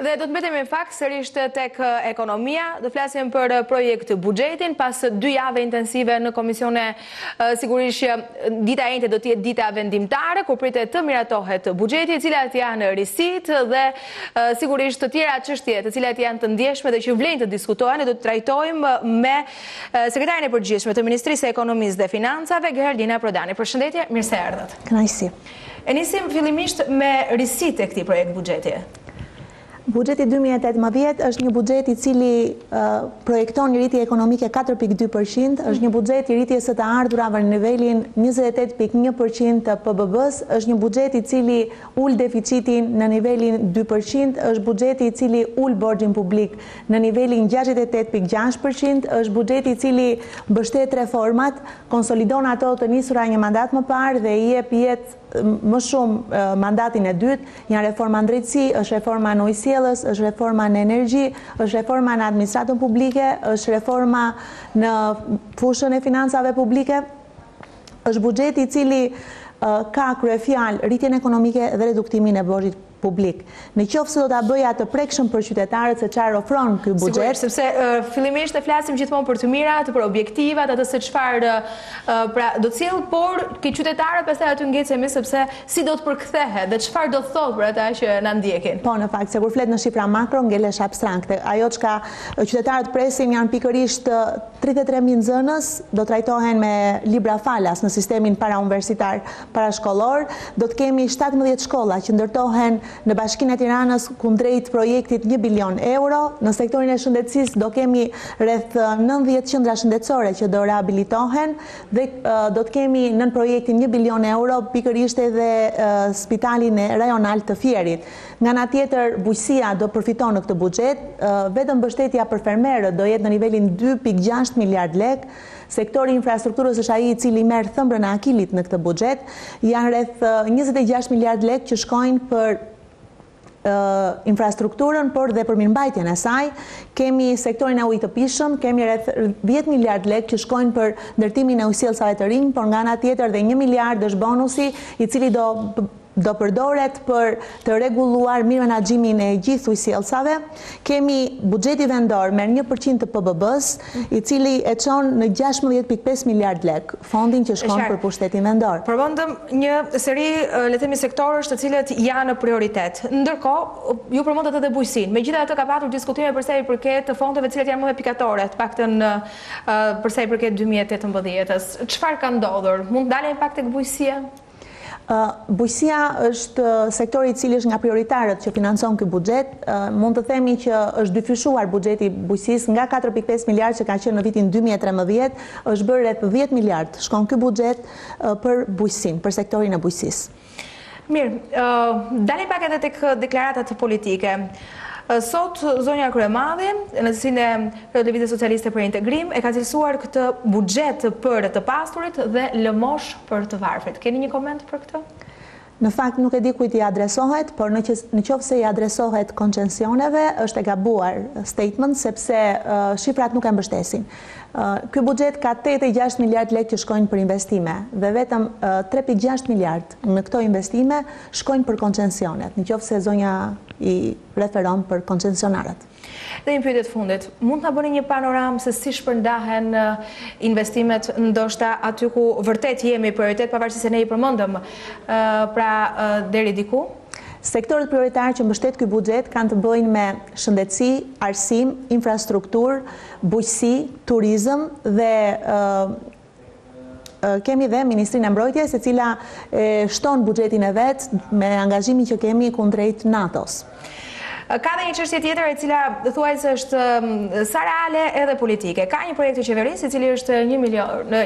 Dhe do të mbetemi në fakt sërisht tek ekonomia, do flasim për projekt buxhetin pas dy jave intensive në komisione, sigurisht dita e enjte do të jetë dita vendimtare ku pritet të miratohet buxheti, cilat janë risitë dhe sigurisht të tjera çështje të cilat janë të ndjeshme dhe që vlen të diskutohen dhe do të trajtojmë me sekretaren e përgjithshme të Ministrisë së Ekonomisë dhe Financave, Gelardina Prodani. Përshëndetje, mirë se erdhët. Kënaqësi. E nisim fillimisht me risitë e këtij projektbuxheti. Buxheti dy mijë e tetëmbëdhjetë është një buxhet i cili projekton një rritje ekonomike katër pikë dy për qind, është një buxhet i rritjes së të ardhurave në nivelin njëzet e tetë pikë një për qind të PBB-së, është një buxhet i cili ul deficitin në nivelin dy për qind, është buxheti i cili ul borxhin publik në nivelin gjashtëdhjetë e tetë pikë gjashtë për qind, është buxheti i cili mbështet reformat, konsolidon ato të nisura një mandat më parë dhe i jep jetë më shumë mandatin e dytë, janë reforma në drejtësi, është reforma në ujësjellës, është reforma në energji, është reforma në administratën publike, është reforma në fushën e financave publike, është buxheti i cili ka kryefjalë rritjen ekonomike dhe reduktimin e borxhit publik. Në qoftë se do ta bëja të prekshëm për qytetarët se çfarë ofron ky buxhet. Sigurisht, sepse fillimisht ne flasim gjithmonë për të mirat, për objektivat, atë se çfarë pra do të sjellë, por ke qytetarët pastaj aty ngecemi sepse si do të përkthehet dhe çfarë do të thotë për ata që na ndjekin. Po, në fakt, se kur flet në shifra makro ngelesh abstrakte. Ajo çka qytetarët presin janë pikërisht tridhjetë e tre mijë nxënës do trajtohen me libra falas në sistemin parauniversitar, Parashkollor, do të kemi shtatëmbëdhjetë shkolla që ndërtohen në Bashkinë e Tiranës kundrejt projektit një bilion euro, në sektorin e shëndetësisë do kemi rreth nëntëdhjetë qendra shëndetësore që do rehabilitohen dhe do të kemi nën projektin një bilion euro pikërisht edhe spitalin e rajonal të Fierit. Nga ana tjetër bujqësia do përfiton në këtë buxhet, vetëm mbështetja për fermerët do jetë në nivelin dy pikë gjashtë miliardë lekë, Sektori i infrastrukturës është ai i cili merr thëmbrën e Akilit në këtë buxhet. Janë rreth njëzet e gjashtë miliardë lekë që shkojnë për infrastrukturën, por dhe për mirëmbajtjen e saj. Kemi sektorin e ujit të pijshëm, kemi rreth dhjetë miliardë lekë që shkojnë për ndërtimin e ujësjellësave të rinj, por nga ana tjetër dhe një miliard është bonusi, i cili do do përdoret për të rregulluar mirëmenaxhimin e gjithë ujësjellësave. Kemi buxheti vendor merr një për qind të PBB-së, i cili e çon në gjashtëmbëdhjetë pikë pesë miliardë lekë fondin që shkon për pushtetin vendor. Përmendëm një seri, le të themi, sektorësh të cilët janë në prioritet. Ndërkohë, ju përmendët edhe bujqësinë. Megjithatë, ka patur diskutime për sa i përket fondeve të cilat janë më me pikatore, të paktën për sa i përket dy mijë e tetëmbëdhjetë-s. Çfarë ka ndodhur? Mund të dalemi pak tek bujqësia? Bujqësia është sektori i cili është nga prioritarët që financon ky buxhet. Mund të themi që është dyfishuar buxheti i bujqësisë, nga katër pikë pesë miliardë që ka qenë në vitin dy mijë e trembëdhjetë, është bërë rreth dhjetë miliardë, shkon ky buxhet për bujqësinë, për sektorin e bujqësisë. Mirë, dalim pak edhe tek deklaratat politike. Sot zonja Kryemadhi, në cilësinë e kreut të Lëvizjes Socialiste për Integrim, e ka cilësuar këtë buxhet për të pasturit dhe lëmoshë për të varfrit. Keni një koment për këtë? Në fakt nuk e di kujt i adresohet, por në në qoftë se i adresohet koncensioneve është e gabuar statement sepse shifrat nuk e mbështesin. Ky buxhet ka tetëdhjetë e gjashtë miliardë lekë që shkojnë për investime dhe vetëm tre pikë gjashtë miliardë. në këto investime shkojnë për koncensionet, në qoftë se zonja i referon për koncensionarët. Dhe një pyetje të fundit, mund të na bëni një panoramë se si shpërndahen investimet ndoshta aty ku vërtet jemi prioritet, pavarësisht se ne i përmendëm pra deri diku? Sektorët prioritarë që mbështet ky buxhet kanë të bëjnë me shëndetësi, arsim, infrastrukturë, bujqësi, turizëm dhe Kemi dhe Ministrinë e Mbrojtjes, e cila e shton buxhetin e vet me angazhimin që kemi kundrejt NATO-s. Ka dhe një çështje tjetër e cila thuajse është sa reale edhe politike. Ka një projekt të qeverisë i cili është një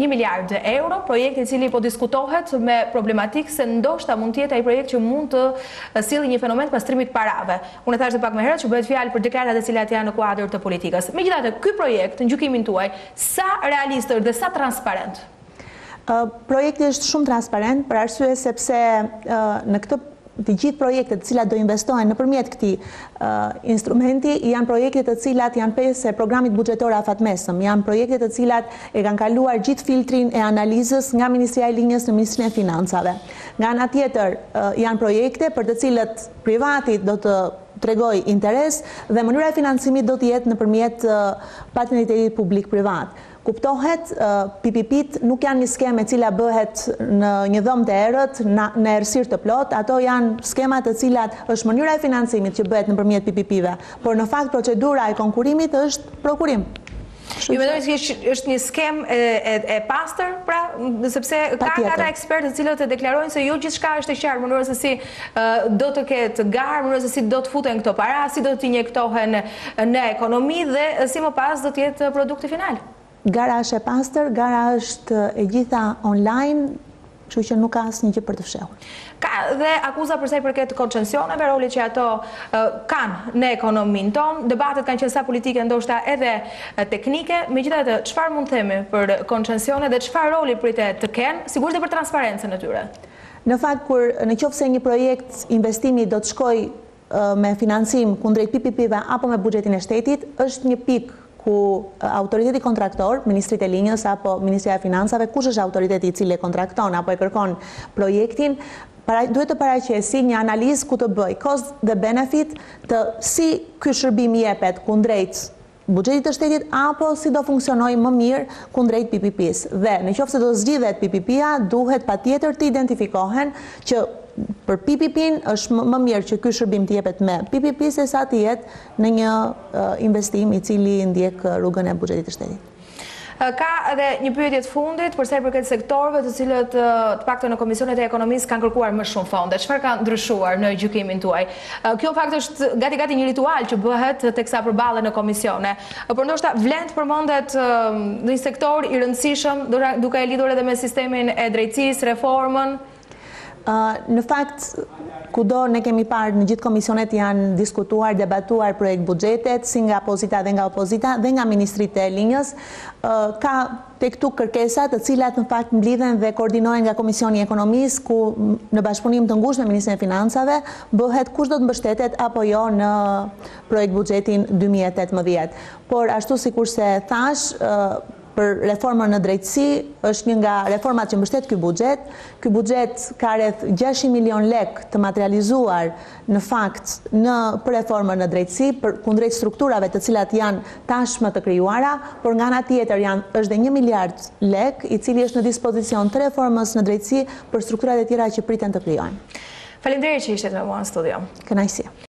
një miliard euro, projekt i cili po diskutohet me problematikë se ndoshta mund të jetë ai projekt që mund të sjellë një fenomen të pastrimit të parave. Unë e thashë dhe pak më herët që bëhet fjalë për deklarata të cilat janë në kuadër të politikës. Megjithatë, ky projekt, në gjykimin tuaj, sa realist është dhe sa transparent? Projekti është shumë transparent për arsye sepse në këtë të gjithë projektet të cilat do investohen nëpërmjet këtij instrumenti janë projekte të cilat janë pjesë e programit buxhetor afatmesëm, janë projekte të cilat e kanë kaluar gjithë filtrin e analizës nga Ministria e Linjës në Ministrinë e Financave. Nga ana tjetër, janë projekte për të cilat privati do të tregojë interes dhe mënyra e financimit do të jetë nëpërmjet partneritetit publik-privat. Kuptohet, PPP-të nuk janë një skemë e cila bëhet në një dhomë të errët, në errësirë të plotë, ato janë skema të cilat është mënyra e financimit që bëhet nëpërmjet PPP-ve, por në fakt procedura e konkurimit është prokurim. Ju mendoni se është është një skemë e e e pastër, pra, sepse ka nga ata ekspertë të cilët e deklarojnë se jo gjithçka është e qartë, mënyra se si do të ketë garë, mënyra se si do të futen këto para, si do të injektohen në ekonomi dhe si më pas do të jetë produkti final. Gara është e pastër, gara është e gjitha online. Kështu që nuk ka asnjë gjë për të fshehur. Ka dhe akuza për sa i përket koncensioneve, rolit që ato kanë në ekonominë tonë. Debatet kanë qenë sa politike ndoshta edhe teknike. Megjithatë, çfarë mund të themi për koncensionet dhe çfarë roli pritet të kenë, sigurisht dhe për transparencën e tyre? Në fakt kur në qoftë se një projekt investimi do të shkojë me financim kundrejt PPP-ve apo me buxhetin e shtetit, është një pikë ku autoriteti kontraktor, Ministritë e Linjës apo Ministria e Financave, kush është autoriteti i cili e kontrakton apo e kërkon projektin, duhet të paraqesi një analizë ku të bëjë cost dhe benefit të si ky shërbim jepet kundrejt Buxhetit të shtetit apo si do funksionojë më mirë kundrejt PPP-së dhe në qoftë se do zgjidhet PPP-ja duhet patjetër të identifikohen që për PPP-në është më mirë që ky shërbim të jepet me PPP sesa të jetë në një investim i cili ndjek rrugën e buxhetit të shtetit. Ka edhe një pyetje të fundit, për sa i përket sektorëve të cilët të paktën në komisionet e ekonomisë kanë kërkuar më shumë fonde. Çfarë ka ndryshuar në gjykimin tuaj? Kjo në fakt është gati gati një ritual që bëhet teksa përballen në komisione. Por ndoshta vlen të përmendet ndonjë sektor i rëndësishëm, duke e lidhur edhe me sistemin e drejtësisë, reformën? Në fakt, kudo ne kemi parë në gjithë komisionet janë diskutuar, debatuar projekt buxhetet, si nga pozita dhe nga opozita dhe nga ministritë e linjës. Ka tek-tuk kërkesa të cilat në fakt mblidhen dhe koordinohen nga Komisioni i Ekonomisë, ku në bashkëpunim të ngushtë me Ministrinë e Financave bëhet kush do të mbështetet apo jo në projekt buxhetin dy mijë e tetëmbëdhjetë. Por ashtu sikurse thashë, Për reformën në drejtësi, është një nga reformat që mbështet ky buxhet. Ky buxhet ka rreth gjashtëqind milionë lekë të materializuar në fakt në për reformën në drejtësi, për kundrejt strukturave të cilat janë tashmë të krijuara, por nga ana tjetër janë është dhe një miliard lekë, i cili është në dispozicion të reformës në drejtësi për strukturat e tjera që priten të krijohen. Faleminderit që ishit me mua në studio. Kënaqësi.